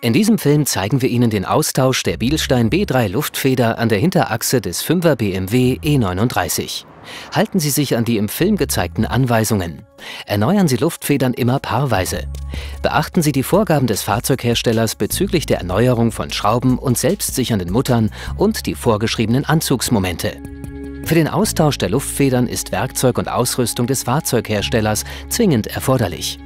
In diesem Film zeigen wir Ihnen den Austausch der Bielstein B3 Luftfeder an der Hinterachse des 5er BMW E39. Halten Sie sich an die im Film gezeigten Anweisungen. Erneuern Sie Luftfedern immer paarweise. Beachten Sie die Vorgaben des Fahrzeugherstellers bezüglich der Erneuerung von Schrauben und selbstsichernden Muttern und die vorgeschriebenen Anzugsmomente. Für den Austausch der Luftfedern ist Werkzeug und Ausrüstung des Fahrzeugherstellers zwingend erforderlich.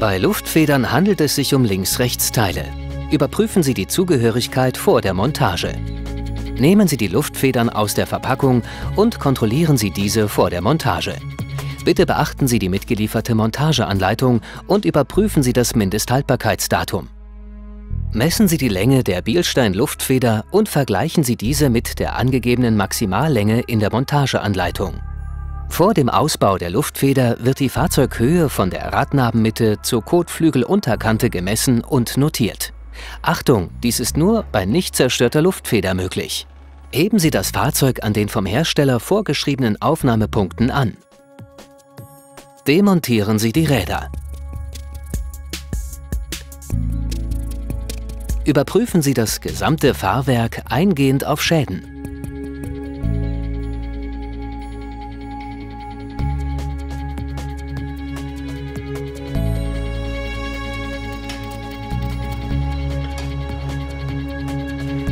Bei Luftfedern handelt es sich um Links-Rechts-Teile. Überprüfen Sie die Zugehörigkeit vor der Montage. Nehmen Sie die Luftfedern aus der Verpackung und kontrollieren Sie diese vor der Montage. Bitte beachten Sie die mitgelieferte Montageanleitung und überprüfen Sie das Mindesthaltbarkeitsdatum. Messen Sie die Länge der Bielstein-Luftfeder und vergleichen Sie diese mit der angegebenen Maximallänge in der Montageanleitung. Vor dem Ausbau der Luftfeder wird die Fahrzeughöhe von der Radnabenmitte zur Kotflügelunterkante gemessen und notiert. Achtung, dies ist nur bei nicht zerstörter Luftfeder möglich. Heben Sie das Fahrzeug an den vom Hersteller vorgeschriebenen Aufnahmepunkten an. Demontieren Sie die Räder. Überprüfen Sie das gesamte Fahrwerk eingehend auf Schäden.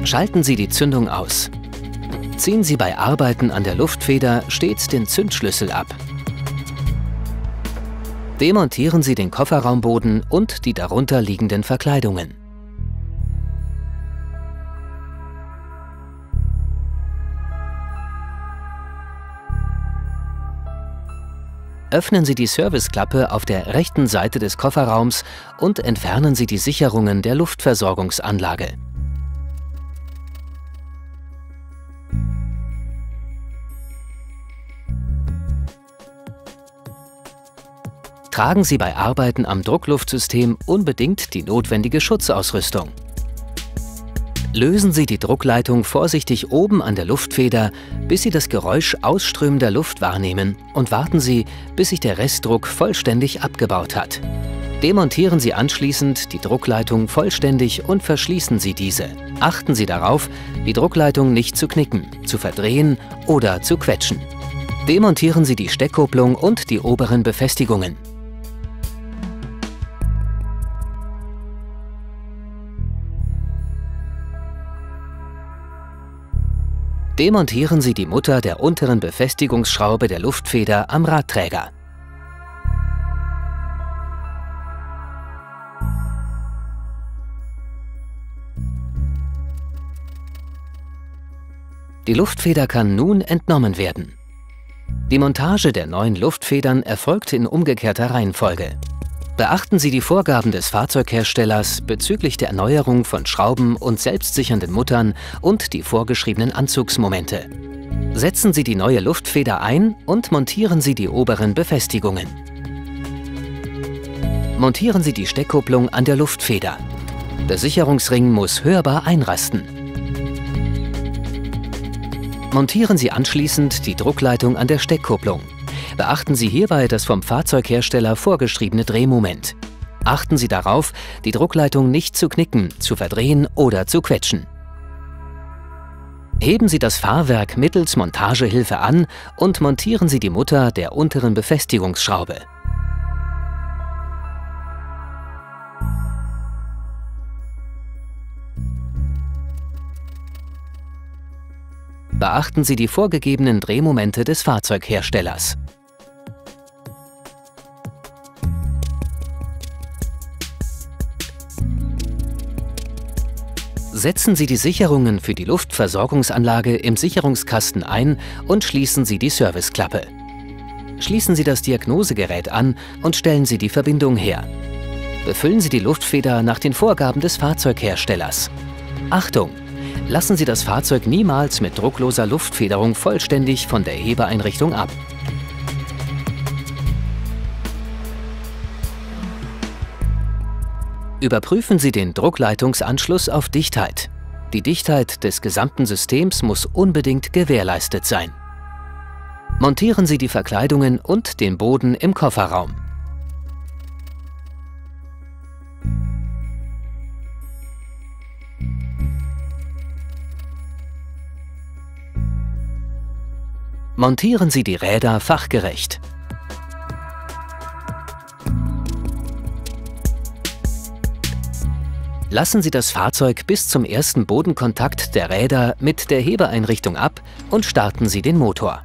Schalten Sie die Zündung aus. Ziehen Sie bei Arbeiten an der Luftfeder stets den Zündschlüssel ab. Demontieren Sie den Kofferraumboden und die darunter liegenden Verkleidungen. Öffnen Sie die Serviceklappe auf der rechten Seite des Kofferraums und entfernen Sie die Sicherungen der Luftversorgungsanlage. Tragen Sie bei Arbeiten am Druckluftsystem unbedingt die notwendige Schutzausrüstung. Lösen Sie die Druckleitung vorsichtig oben an der Luftfeder, bis Sie das Geräusch ausströmender Luft wahrnehmen und warten Sie, bis sich der Restdruck vollständig abgebaut hat. Demontieren Sie anschließend die Druckleitung vollständig und verschließen Sie diese. Achten Sie darauf, die Druckleitung nicht zu knicken, zu verdrehen oder zu quetschen. Demontieren Sie die Steckkupplung und die oberen Befestigungen. Demontieren Sie die Mutter der unteren Befestigungsschraube der Luftfeder am Radträger. Die Luftfeder kann nun entnommen werden. Die Montage der neuen Luftfedern erfolgt in umgekehrter Reihenfolge. Beachten Sie die Vorgaben des Fahrzeugherstellers bezüglich der Erneuerung von Schrauben und selbstsichernden Muttern und die vorgeschriebenen Anzugsmomente. Setzen Sie die neue Luftfeder ein und montieren Sie die oberen Befestigungen. Montieren Sie die Steckkupplung an der Luftfeder. Der Sicherungsring muss hörbar einrasten. Montieren Sie anschließend die Druckleitung an der Steckkupplung. Beachten Sie hierbei das vom Fahrzeughersteller vorgeschriebene Drehmoment. Achten Sie darauf, die Druckleitung nicht zu knicken, zu verdrehen oder zu quetschen. Heben Sie das Fahrwerk mittels Montagehilfe an und montieren Sie die Mutter der unteren Befestigungsschraube. Beachten Sie die vorgegebenen Drehmomente des Fahrzeugherstellers. Setzen Sie die Sicherungen für die Luftversorgungsanlage im Sicherungskasten ein und schließen Sie die Serviceklappe. Schließen Sie das Diagnosegerät an und stellen Sie die Verbindung her. Befüllen Sie die Luftfeder nach den Vorgaben des Fahrzeugherstellers. Achtung! Lassen Sie das Fahrzeug niemals mit druckloser Luftfederung vollständig von der Hebeeinrichtung ab. Überprüfen Sie den Druckleitungsanschluss auf Dichtheit. Die Dichtheit des gesamten Systems muss unbedingt gewährleistet sein. Montieren Sie die Verkleidungen und den Boden im Kofferraum. Montieren Sie die Räder fachgerecht. Lassen Sie das Fahrzeug bis zum ersten Bodenkontakt der Räder mit der Hebeeinrichtung ab und starten Sie den Motor.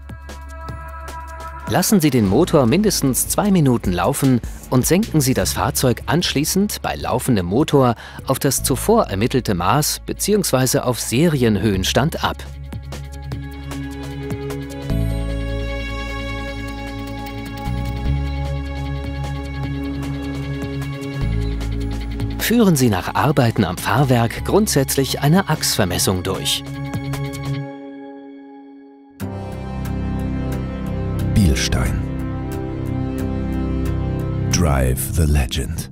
Lassen Sie den Motor mindestens zwei Minuten laufen und senken Sie das Fahrzeug anschließend bei laufendem Motor auf das zuvor ermittelte Maß bzw. auf Serienhöhenstand ab. Führen Sie nach Arbeiten am Fahrwerk grundsätzlich eine Achsvermessung durch. Bielstein. Drive the Legend.